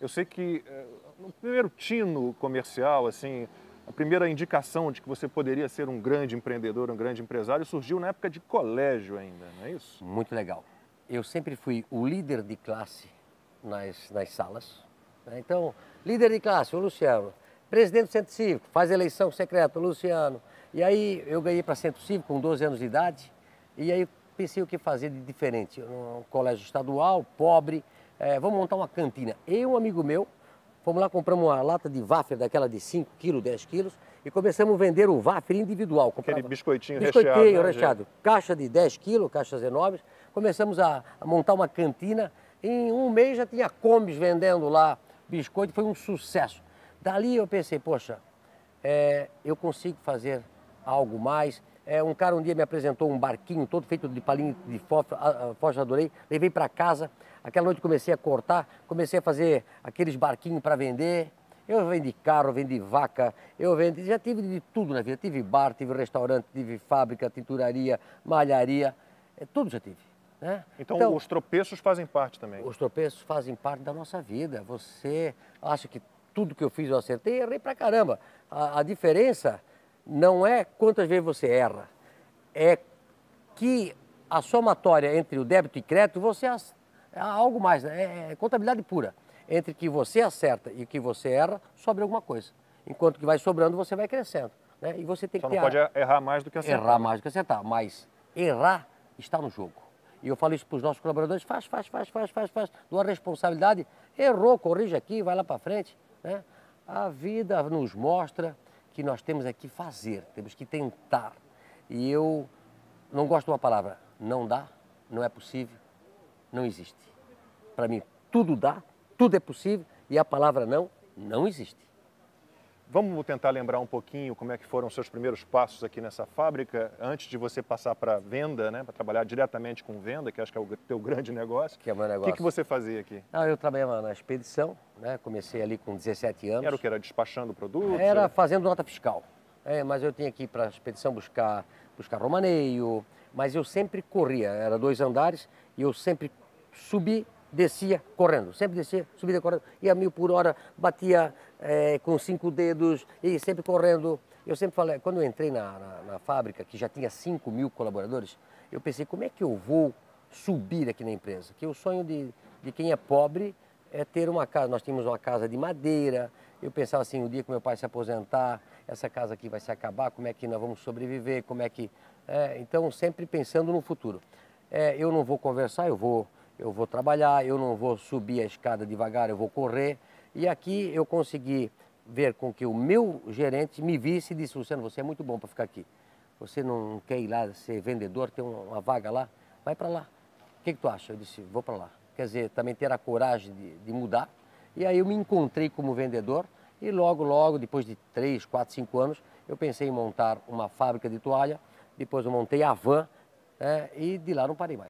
Eu sei que eh, no primeiro tino comercial, assim, a primeira indicação de que você poderia ser um grande empreendedor, um grande empresário, surgiu na época de colégio ainda, não é isso? Muito legal. Eu sempre fui o líder de classe nas, nas salas. Né? Então, líder de classe, o Luciano. Presidente do Centro Cívico, faz eleição secreta, o Luciano. E aí eu ganhei para Centro Cívico com 12 anos de idade. E aí pensei o que fazer de diferente. Um colégio estadual, pobre, é, vamos montar uma cantina. Eu e um amigo meu, fomos lá, compramos uma lata de wafer daquela de 5 quilos, 10 quilos, e começamos a vender o wafer individual. Comprava Aquele biscoitinho, biscoitinho recheado. Né, recheado. Caixa de 10 quilos, caixas enormes. Começamos a, a, montar uma cantina. Em um mês já tinha combis vendendo lá biscoito, foi um sucesso. Dali eu pensei, poxa, é, eu consigo fazer algo mais. É, um cara um dia me apresentou um barquinho todo feito de palinho de focha, adorei, levei para casa. Aquela noite comecei a cortar, comecei a fazer aqueles barquinhos para vender. Eu vendi carro, vendi vaca, eu vendi, já tive de tudo na vida. Tive bar, tive restaurante, tive fábrica, tinturaria, malharia, é, tudo já tive. Né? Então, então, os tropeços fazem parte também? Os tropeços fazem parte da nossa vida. Você acha que tudo que eu fiz eu acertei, errei pra caramba. A, a diferença não é quantas vezes você erra, é que a somatória entre o débito e crédito, você é algo mais, né? é, é contabilidade pura. Entre que você acerta e que você erra, sobra alguma coisa. Enquanto que vai sobrando, você vai crescendo. Né? E você tem Só que não pode errar mais do que acertar. Errar mais do que acertar, mas errar está no jogo. E eu falo isso para os nossos colaboradores, faz, faz, faz, faz, faz, faz. Dou a responsabilidade, errou, corrige aqui, vai lá para frente. Né? A vida nos mostra que nós temos é que fazer, temos que tentar. E eu não gosto de uma palavra, não dá, não é possível, não existe. Para mim, tudo dá, tudo é possível e a palavra não, não existe. Vamos tentar lembrar um pouquinho como é que foram os seus primeiros passos aqui nessa fábrica, antes de você passar para venda, né, para trabalhar diretamente com venda, que acho que é o teu grande negócio. Que é o meu negócio. O que, que você fazia aqui? Ah, eu trabalhava na expedição, né, comecei ali com 17 anos. Era o que? Era despachando produtos? Era fazendo nota fiscal. É, mas eu tinha que ir para a expedição buscar, buscar romaneio, mas eu sempre corria, era dois andares, e eu sempre subi descia correndo, sempre descia, subia correndo, ia mil por hora, batia é, com cinco dedos e sempre correndo. Eu sempre falei, quando eu entrei na, na, na, fábrica, que já tinha 5 mil colaboradores, eu pensei, como é que eu vou subir aqui na empresa? Que o sonho de, de quem é pobre é ter uma casa. Nós tínhamos uma casa de madeira. Eu pensava assim, o dia que meu pai se aposentar, essa casa aqui vai se acabar, como é que nós vamos sobreviver, como é que... É, então, sempre pensando no futuro. É, eu não vou conversar, eu vou eu vou trabalhar, eu não vou subir a escada devagar, eu vou correr. E aqui eu consegui ver com que o meu gerente me visse e disse, Luciano, você é muito bom para ficar aqui. Você não quer ir lá ser vendedor, tem uma vaga lá? Vai para lá. O que, que, tu acha? Eu disse, vou para lá. Quer dizer, também ter a coragem de, de mudar. E aí eu me encontrei como vendedor e logo, logo, depois de três, quatro, cinco anos, eu pensei em montar uma fábrica de toalha. Depois eu montei a van né, e de lá não parei mais.